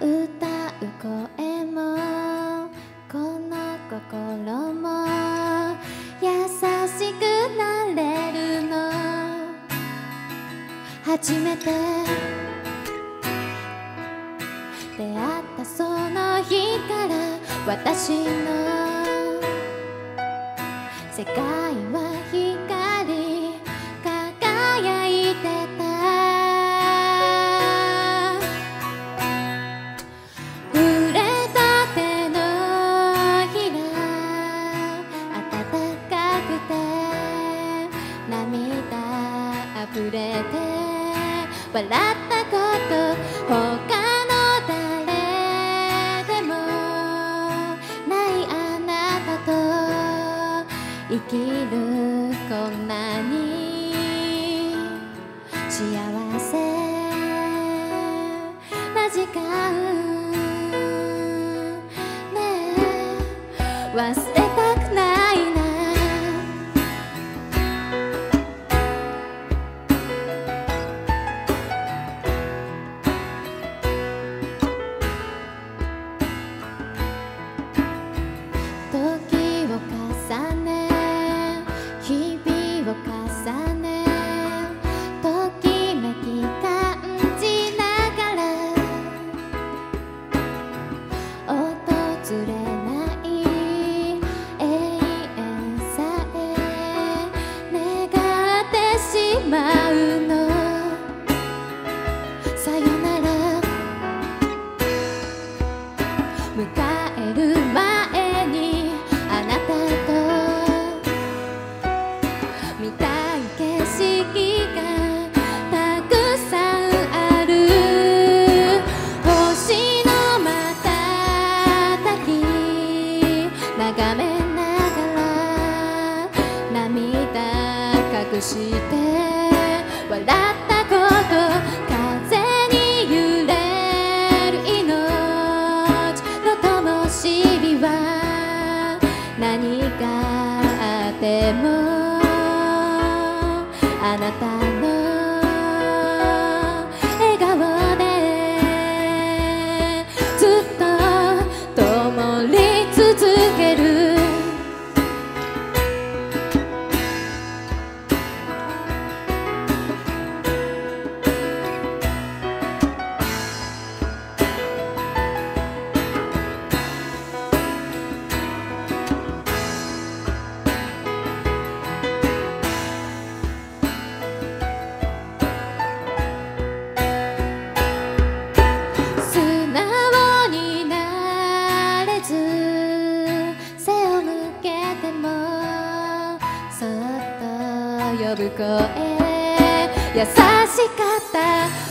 歌う声もこの心も優しくなれるの。初めて出会ったその日から私の世界溢れて笑ったこと他の誰でもないあなたと生きるこんなに幸せな時間。ねえ忘れまうのさよなら迎える前にあなたと見たい景色がたくさんある星の瞬き眺めてもあなた呼ぶ声。優しかった。